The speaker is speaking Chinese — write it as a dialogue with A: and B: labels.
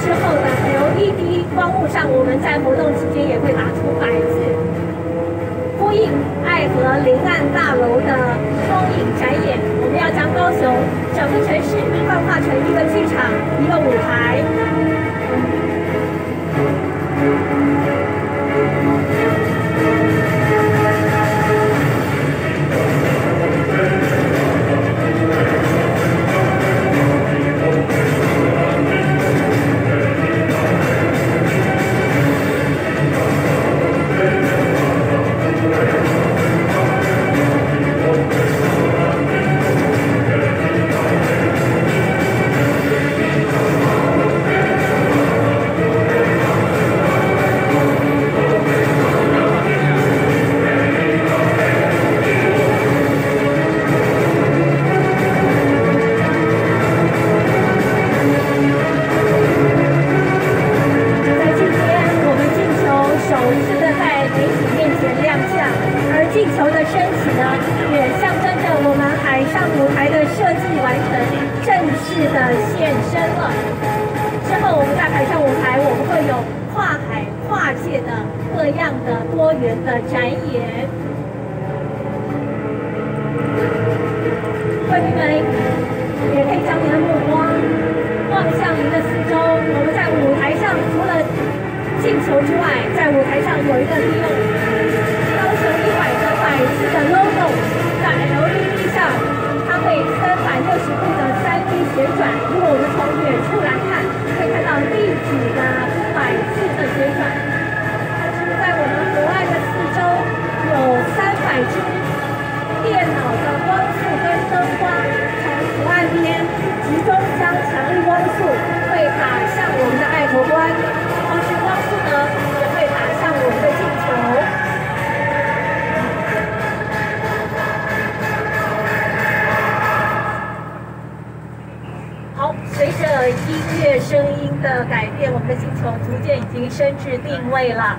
A: 之后的 LED 光幕上，我们在活动期间也会打出白字，呼应爱河临岸大楼的光影展演。我们要将高雄整个城市幻化成一个剧场，一个舞台。地球的升起呢，也象征着我们海上舞台的设计完成，正式的现身了。之后，我们在海上舞台，我们会有跨海、跨界的各样的多元的展演。贵宾们也可以将您的目光望向您的四周。我们在舞台上除了进球之外，在舞台上有一个利用百的百字的 logo 在 LED 上，它会三百六十度的 3D 旋转。如果我们从远处来，随着音乐声音的改变，我们的星球逐渐已经升至定位了。